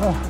Oh.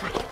Perfect.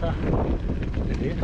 tá? Beleza?